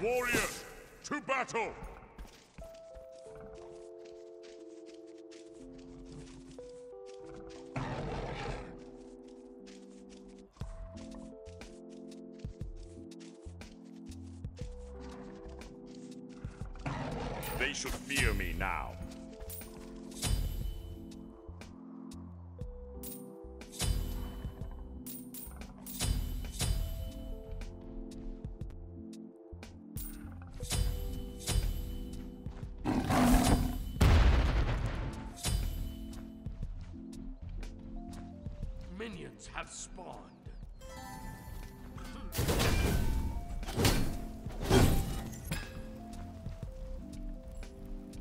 Warriors, to battle! They should fear me now. Have spawned.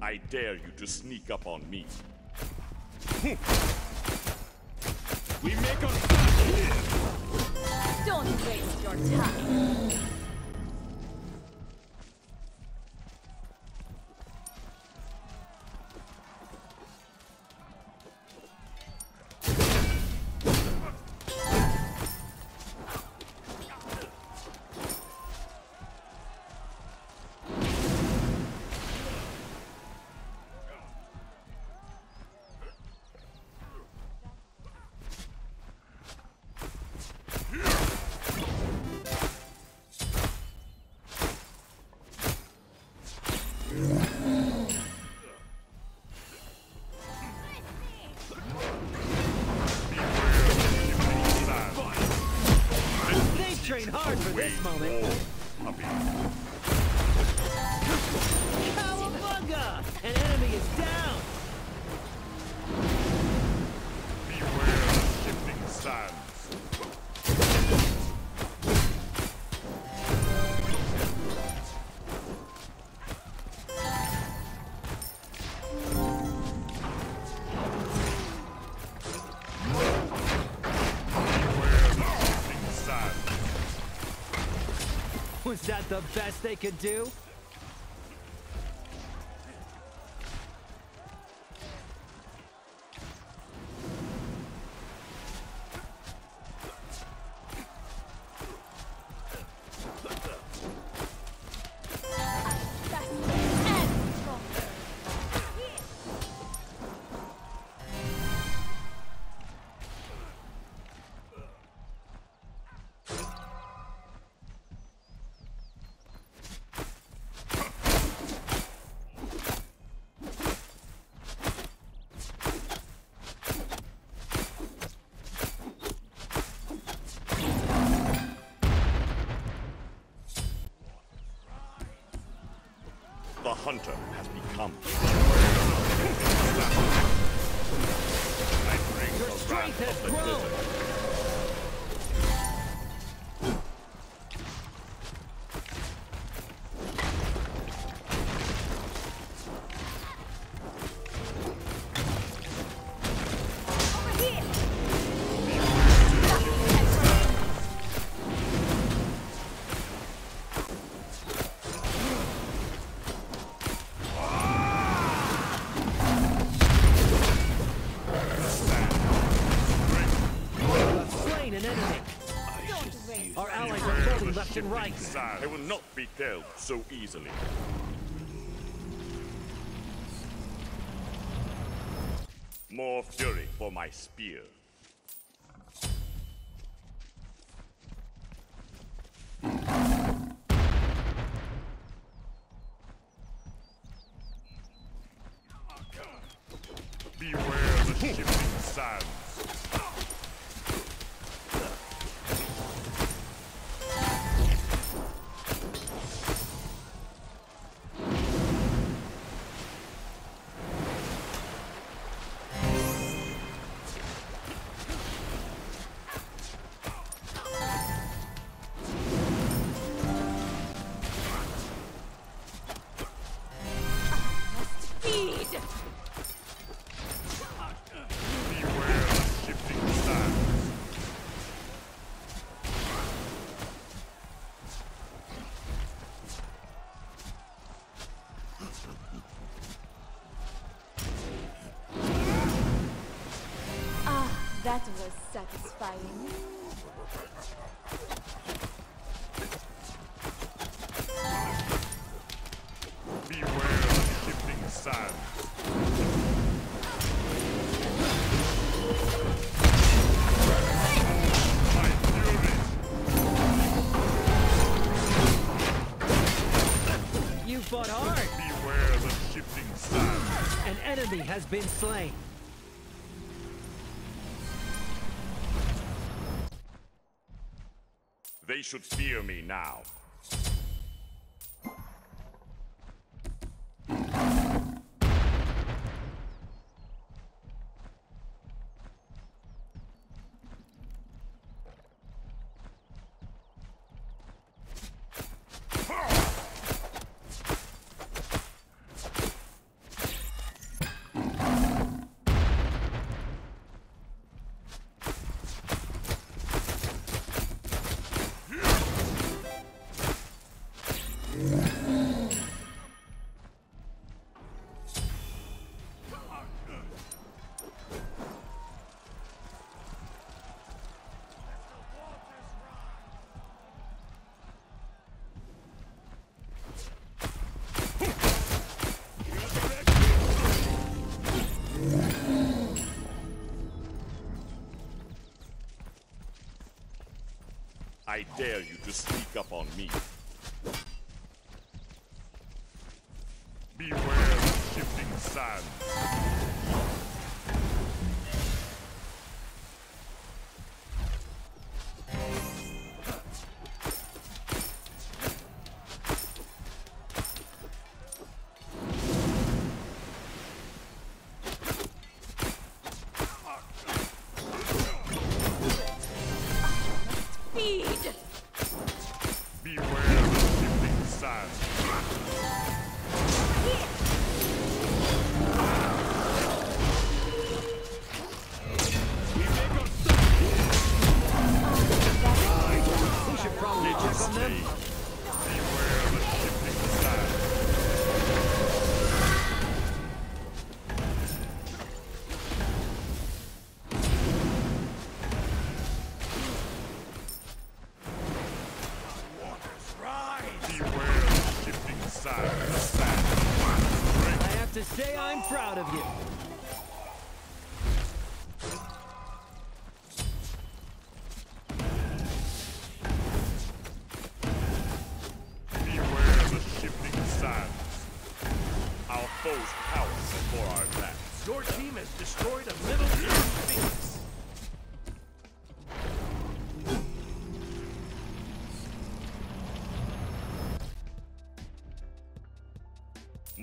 I dare you to sneak up on me. Hmm. We make a fast Don't waste your time. Hard for this moment. Cowabunga! An enemy is down! Beware the shifting sands. Was that the best they could do? Hunter has become. Your strength has grown. And right. sands. I will not be killed so easily. More fury for my spear. Beware the shifting sands. That was satisfying. Beware of shifting. Beware the shifting. An enemy has been slain. They should fear me now. I dare you to sneak up on me. Beware of shifting sands. say I'm proud of you.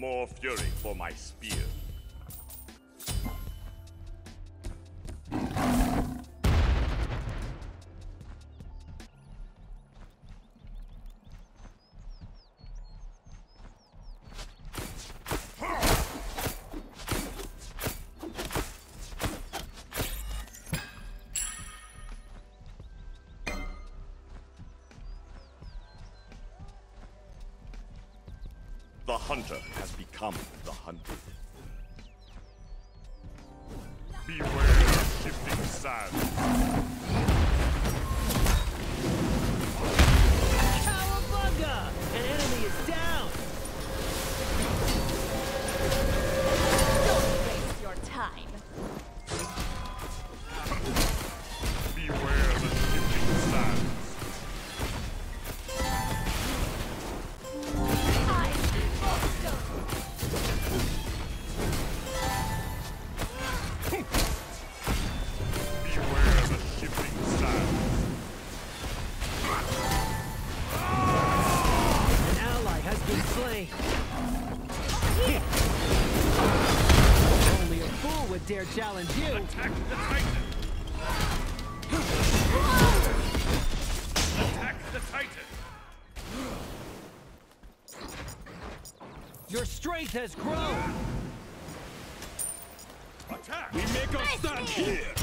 more fury for my spear. The hunter has become the hunted. Beware of shifting sands. Your strength has grown! Attack! We make our stand here!